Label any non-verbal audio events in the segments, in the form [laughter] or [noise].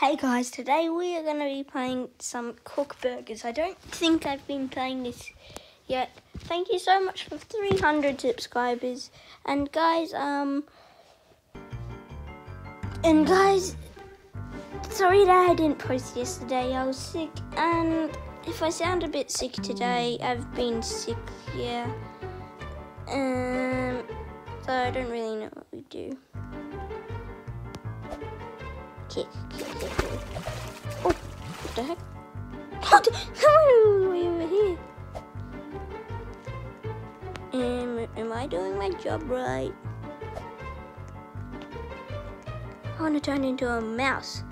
Hey guys, today we are going to be playing some Cook Burgers. I don't think I've been playing this yet. Thank you so much for 300 subscribers. And guys, um, and guys, sorry that I didn't post yesterday. I was sick, and if I sound a bit sick today, I've been sick, yeah. Um, so I don't really know what we do. Oh, what the heck? Oh, someone way over here. Um, am I doing my job right? I want to turn into a mouse.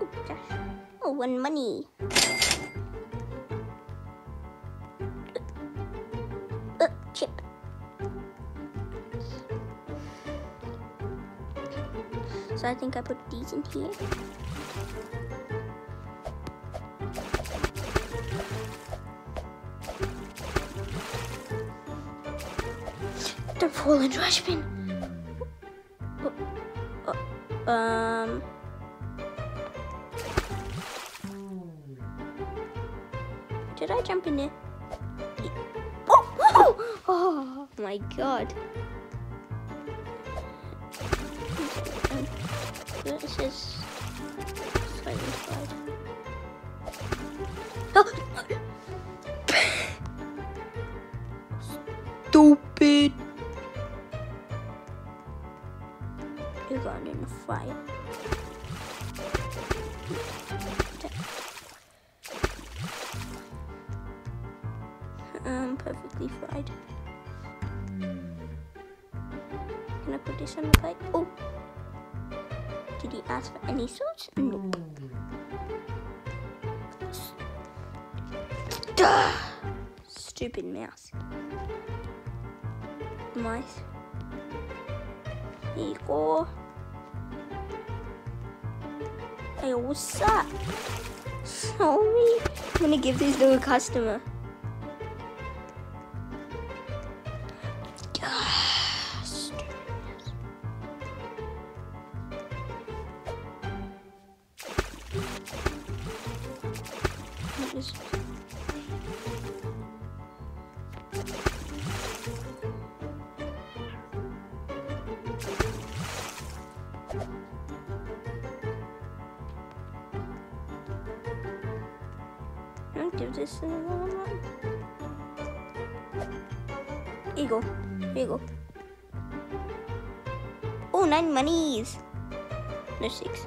Oh, gosh. Oh, one money. So I think I put these in here. Don't fall in trash bin. Oh, oh, um. Did I jump in there? Oh, oh, oh my god. This is. [gasps] Stupid. You're going in the fire. Um, perfectly fried. Can I put this on the plate? Oh. Did he ask for any sauce? Nope. Duh. Stupid mouse. Mice. Here you go. Hey, what's up? Sorry. I'm gonna give this to a customer. This. Here you go. Here you go. Oh, nine monies. No, six.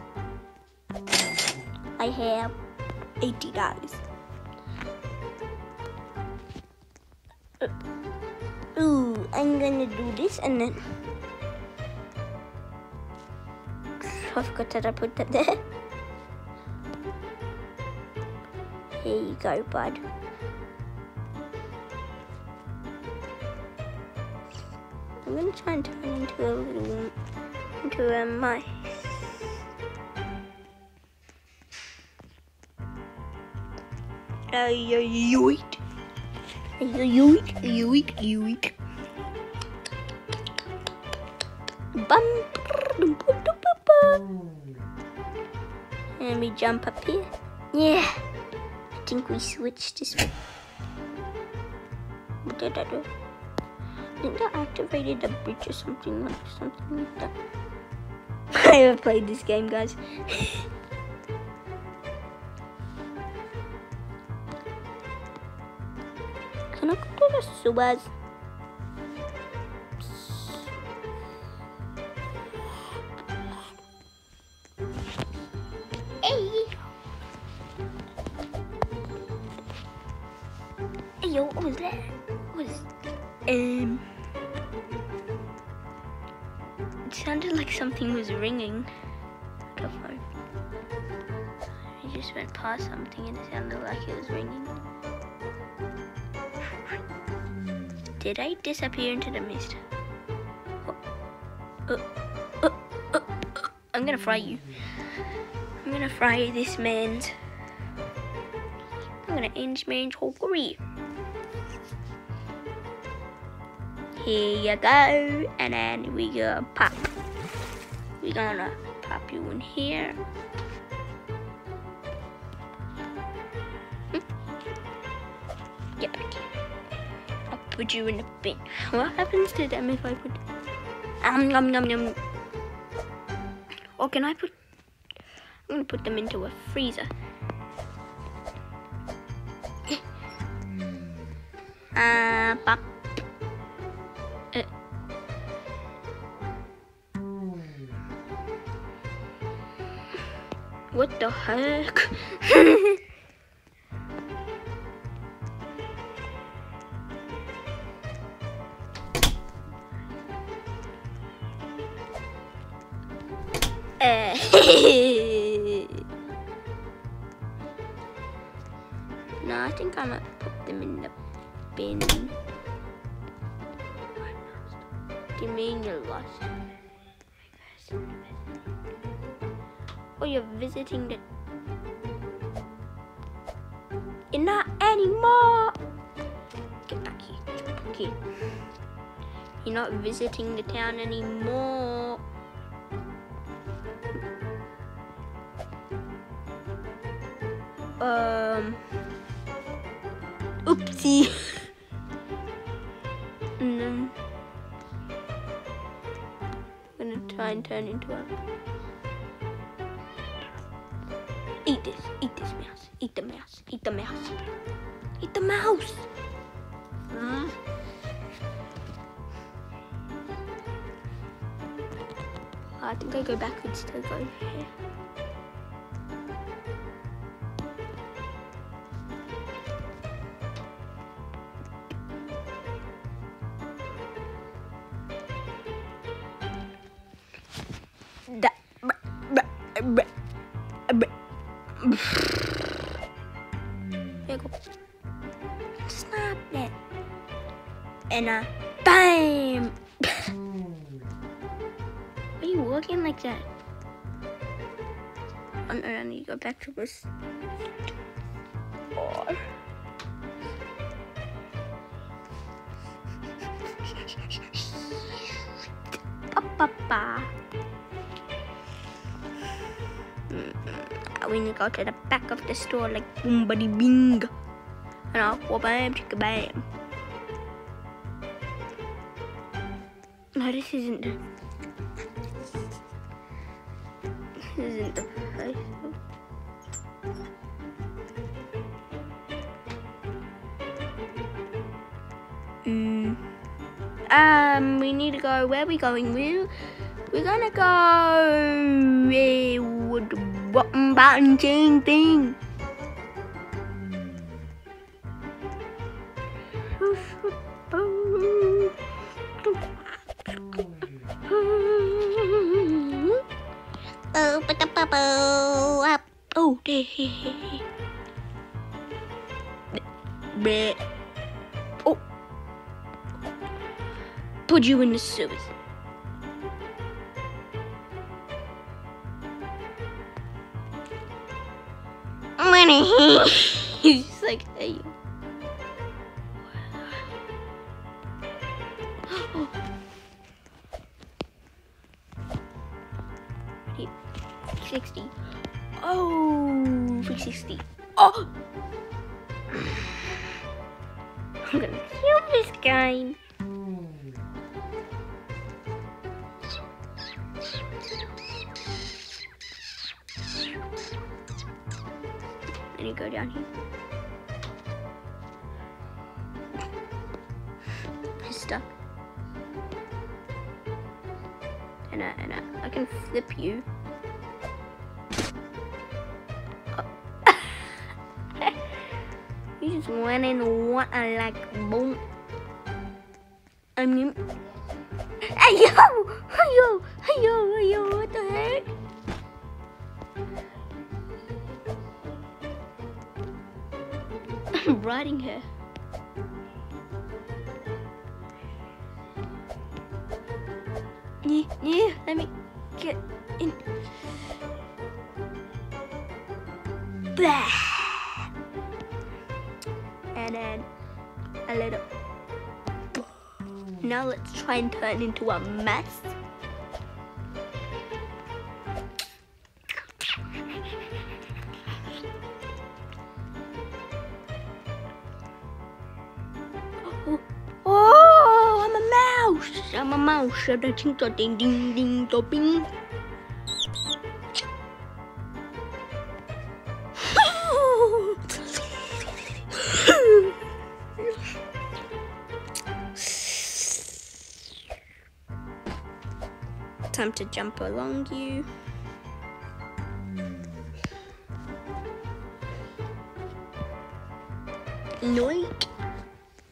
I have eighty dollars. Uh, ooh, I'm gonna do this and then. [laughs] I forgot that I put that there. Here you go, bud. I'm gonna try and turn into a little into a mice. Uh, yoink. Yoink, yoink, yoink. Bum. And we jump up here. Yeah. I think we switched this way. What did I do? I think that activated the bridge or something like something like that. [laughs] I haven't played this game, guys. [laughs] Can I go to the sewers? What was that? What was... Um... It sounded like something was ringing. I just went past something and it sounded like it was ringing. Did I disappear into the mist? Oh, uh, uh. I'm gonna fry you. I'm gonna fry this man's. I'm gonna end man's whole career. Here you go, and then we go pop. we're gonna pop you in here. Hmm. Get back here. I'll put you in the bin. What happens to them if I put um num num num or can I put I'm gonna put them into a freezer. Uh, pop. What the heck? Uh, [laughs] [laughs] no, I think I'm gonna you're the. You're not anymore! Get back here. Get. You're not visiting the town anymore. Um. Oopsie. [laughs] and then I'm gonna try and turn into a. this. Eat mouse. Eat the mouse. Eat the mouse. Eat the mouse. Mm. I think I go backwards to go here. And uh, bam! Why are you walking like that? Oh, no, I need to go back to this. Mm, We need to go to the back of the store like boom, buddy, bing. And I'll whoop bam, chicka bam. No, this isn't the. This isn't the place. Mm. Um, we need to go. Where are we going? We we're gonna go button button chain thing. Oh, bubble up. Oh, there. Bleh. Oh. Put you in the sewers. [laughs] He's just like, hey. [gasps] Ready? 60. Oh, 360. Oh! I'm gonna kill this guy. And you go down here. He's stuck. And I, and I, I can flip you. Went in one like boom. I mean, hey yo, hey yo, hey yo, hey yo, what the heck? I'm [laughs] riding her. Yeah, yeah, let me get in. Blah head a little. Now let's try and turn into a mess. Oh, I'm a mouse. I'm a mouse. Ding, ding, ding, ding, ding. To jump along you. Yoink!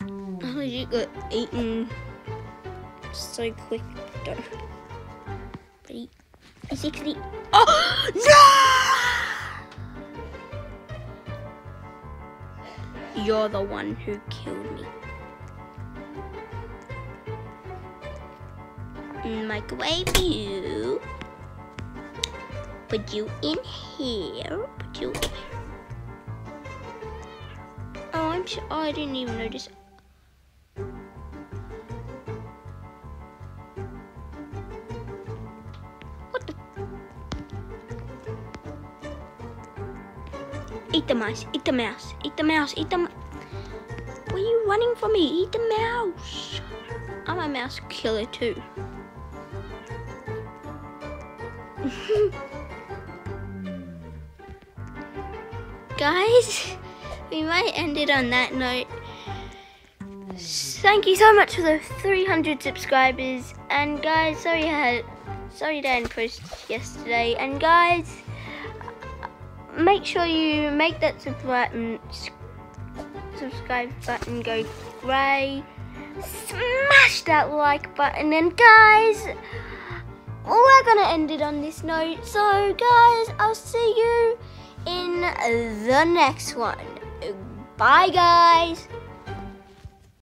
How oh, did you get eaten so quick though? But he, he's. Oh no! You're the one who killed me. Microwave you. Put you in here. Put you in here. Oh, I'm sure. Oh, I didn't even notice. What the? Eat the mouse. Eat the mouse. Eat the mouse. Eat the. Why are you running from me? Eat the mouse. I'm a mouse killer too. [laughs] Guys, we might end it on that note. Thank you so much for the 300 subscribers. And guys, sorry I had, sorry didn't post yesterday. And guys, make sure you make that subscribe button go grey. Smash that like button. And guys, we're gonna end it on this note. So guys, I'll see you in the next one. Bye guys.